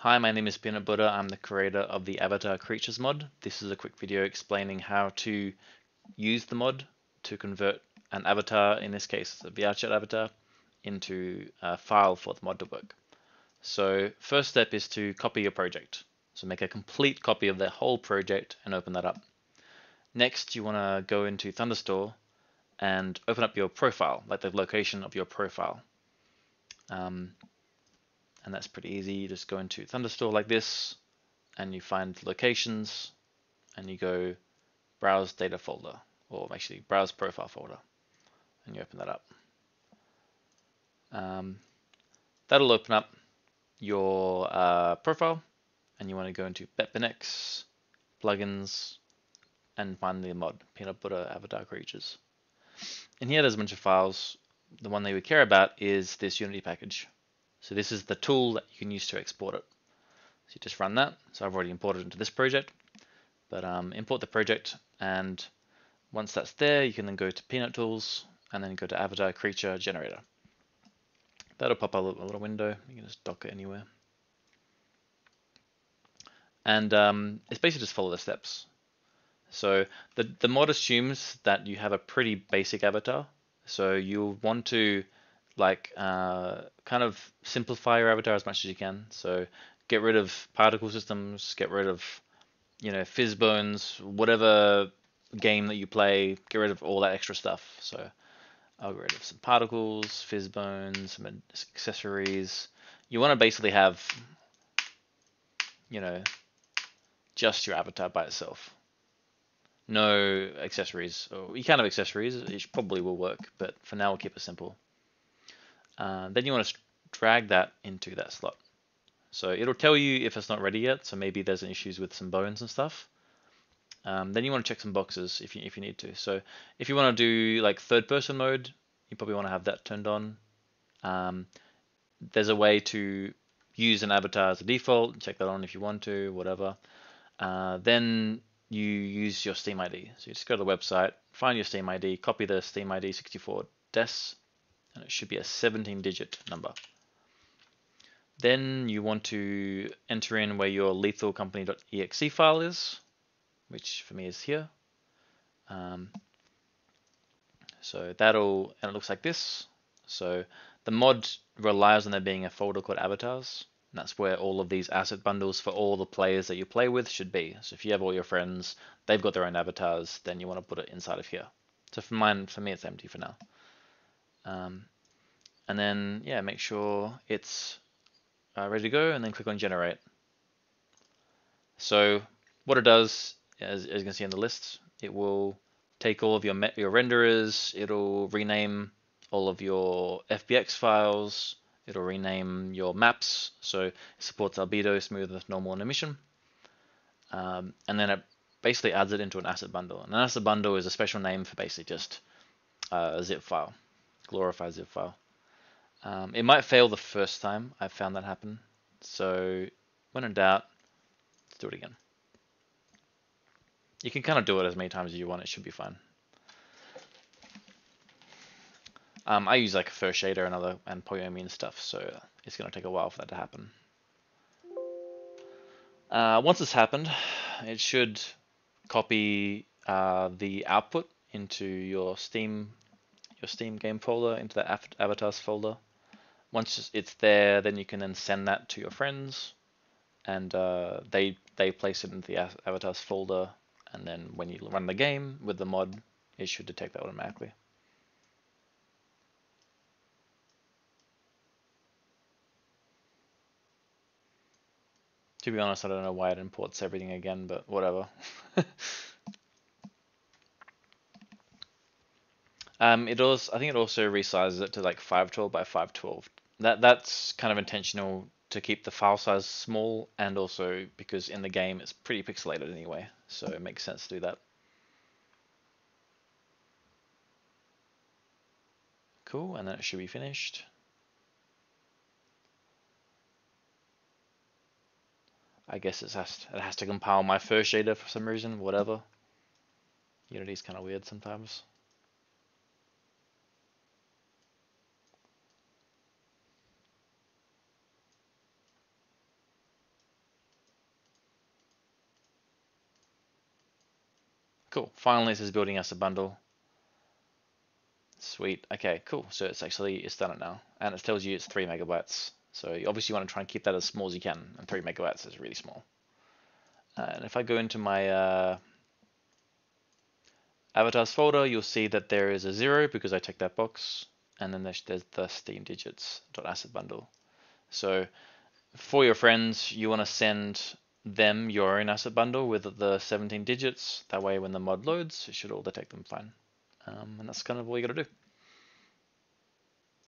Hi, my name is PeanutBuddha. I'm the creator of the Avatar Creatures mod. This is a quick video explaining how to use the mod to convert an avatar, in this case a VRChat avatar, into a file for the mod to work. So first step is to copy your project. So make a complete copy of the whole project and open that up. Next, you want to go into Thunderstore and open up your profile, like the location of your profile. Um, and that's pretty easy. You just go into Thunderstore like this, and you find locations, and you go browse data folder, or actually browse profile folder, and you open that up. Um, that'll open up your uh, profile, and you want to go into BepInEx, plugins, and find the mod, PeanutBuddha Avatar Creatures. And here there's a bunch of files. The one that we care about is this Unity package. So this is the tool that you can use to export it. So you just run that. So I've already imported into this project, but um, import the project and once that's there, you can then go to Peanut Tools and then go to Avatar Creature Generator. That'll pop up a little window. You can just dock it anywhere. And um, it's basically just follow the steps. So the, the mod assumes that you have a pretty basic avatar. So you'll want to like uh, kind of simplify your avatar as much as you can. So get rid of particle systems, get rid of you know PhysBones, whatever game that you play, get rid of all that extra stuff. So I'll get rid of some particles, PhysBones, some accessories. You want to basically have you know just your avatar by itself. No accessories. Or you can have accessories, it probably will work, but for now we'll keep it simple. Uh, then you want to drag that into that slot. So it'll tell you if it's not ready yet, so maybe there's issues with some bones and stuff. Um, then you want to check some boxes if you, if you need to. So if you want to do like third person mode, you probably want to have that turned on. Um, there's a way to use an avatar as a default, check that on if you want to, whatever. Uh, then you use your Steam ID. So you just go to the website, find your Steam ID, copy the Steam ID 64 des, and it should be a 17 digit number. Then you want to enter in where your lethalcompany.exe file is, which for me is here. Um, so that'll, and it looks like this. So the mod relies on there being a folder called avatars. And that's where all of these asset bundles for all the players that you play with should be. So if you have all your friends, they've got their own avatars, then you want to put it inside of here. So for mine, for me, it's empty for now. Um, and then, yeah, make sure it's uh, ready to go and then click on generate. So what it does, as, as you can see in the list, it will take all of your, your renderers, it'll rename all of your FBX files, it'll rename your maps, so it supports albedo, smooth, normal, and emission. Um, and then it basically adds it into an asset bundle. And an asset bundle is a special name for basically just uh, a zip file glorified zip file. Um, it might fail the first time I've found that happen. So when in doubt, let's do it again. You can kind of do it as many times as you want. It should be fine. Um, I use like a First Shader and other and Poiyomi and stuff, so it's going to take a while for that to happen. Uh, once it's happened, it should copy uh, the output into your Steam your Steam game folder into the avatars folder. Once it's there, then you can then send that to your friends, and uh, they they place it into the avatars folder. And then when you run the game with the mod, it should detect that automatically. To be honest, I don't know why it imports everything again, but whatever. Um, it also, I think it also resizes it to like 512 by 512. That that's kind of intentional to keep the file size small, and also because in the game it's pretty pixelated anyway, so it makes sense to do that. Cool, and then it should be finished. I guess it has to, it has to compile my first shader for some reason, whatever. Unity's kind of weird sometimes. Cool. Finally, this is building us a bundle. Sweet. Okay, cool. So it's actually, it's done it now. And it tells you it's 3 megabytes. So you obviously want to try and keep that as small as you can. And 3 megabytes is really small. And if I go into my uh, avatars folder, you'll see that there is a 0 because I ticked that box. And then there's, there's the Steam digits asset bundle. So for your friends, you want to send them your own asset bundle with the 17 digits. That way, when the mod loads, it should all detect them fine. Um, and that's kind of all you got to do.